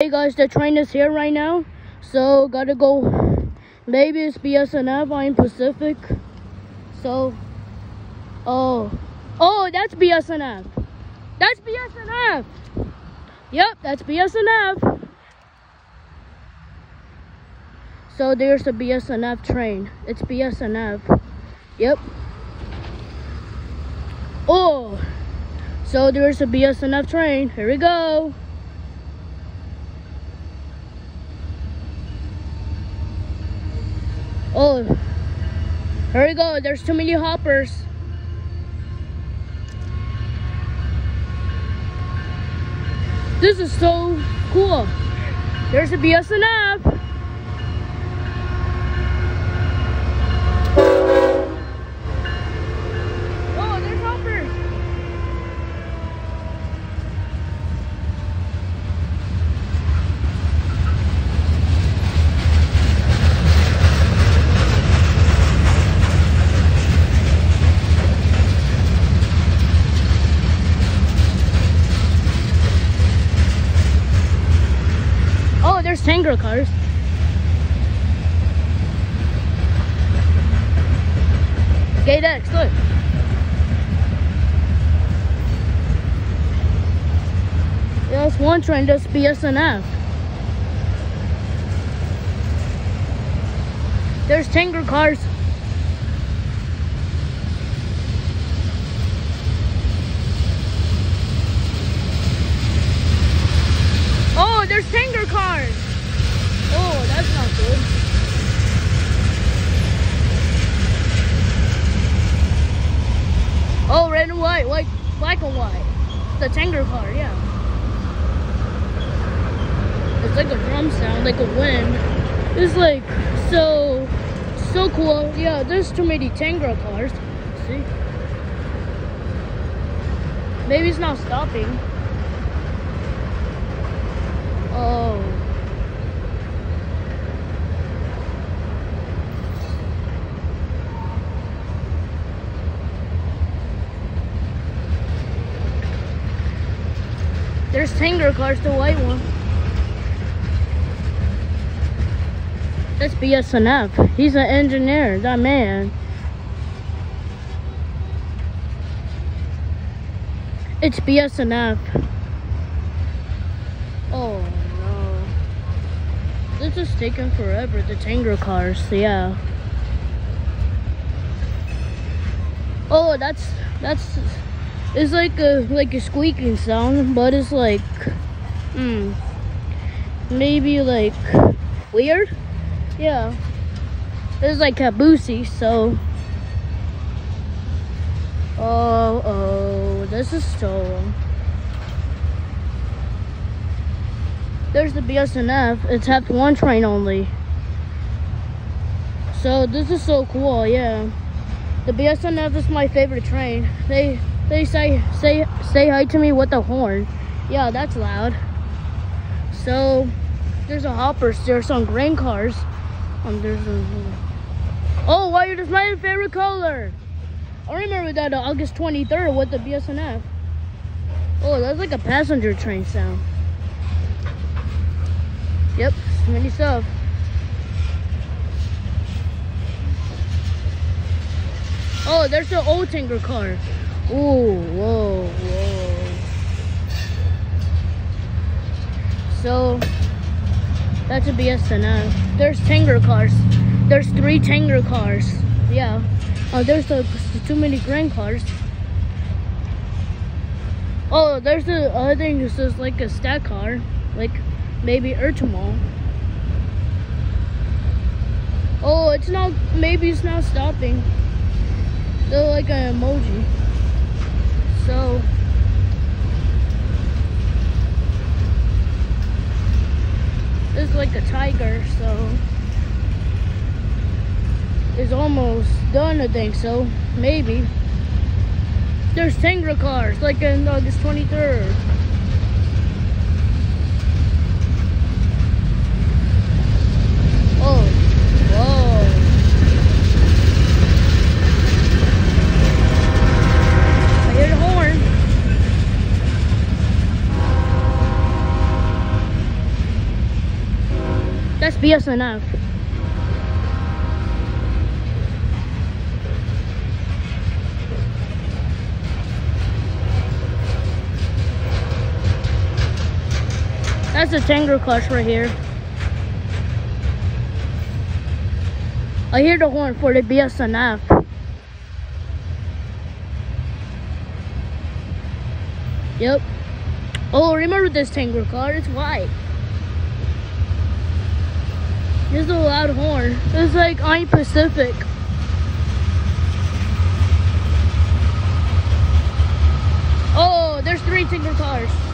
Hey guys, the train is here right now. So gotta go. Maybe it's BSNF. I'm Pacific. So, oh, oh, that's BSNF. That's BSNF. Yep, that's BSNF. So there's a BSNF train. It's BSNF. Yep. Oh, so there's a BSNF train. Here we go. Oh, here we go. There's too many hoppers. This is so cool. There's a BSNF. Oh, there's hoppers. There's tanker cars. Gate X, look. That's one train, that's BSNF. There's Tanger cars. Oh, there's tanker cars. Oh, that's not good. Oh, red and white, white, white. The tanker car, yeah. It's like a drum sound, like a wind. It's like so, so cool. Yeah, there's too many tanker cars. See? Maybe it's not stopping. Oh. There's Tanger cars, the white one. That's BSNF. He's an engineer, that man. It's BSNF. Oh no. This is taking forever, the Tanger cars, yeah. Oh, that's, that's, it's like a, like a squeaking sound, but it's like, hmm, maybe like weird? Yeah. It's like Kabusi, so. Oh, oh, this is stolen. There's the BSNF. It's have one train only. So this is so cool, yeah. The BSNF is my favorite train. They they say say say hi to me with the horn. Yeah, that's loud. So there's a hopper. There's some grain cars. Um, there's a oh, white is my favorite color. I remember that uh, August 23rd with the BSNF. Oh, that's like a passenger train sound. Yep, many stuff. Oh, there's the old tanker car. Ooh, whoa, whoa. So, that's a BSNF. There's Tanger cars. There's three Tanger cars. Yeah. Oh, there's the, too many grand cars. Oh, there's the other thing. This is like a stat car. Like, maybe Ertumal. Oh, it's not, maybe it's not stopping. They're like an emoji. So, it's like a tiger, so it's almost done, I think so. Maybe. There's Tangra cars, like on August 23rd. Oh, whoa. I hear the horn. That's BSNF. That's a Tango clutch right here. I hear the horn for the BSNF. Yep. Oh, remember this Tango car? It's white. There's a loud horn. It's like I'm Pacific. Oh, there's three Tinker cars.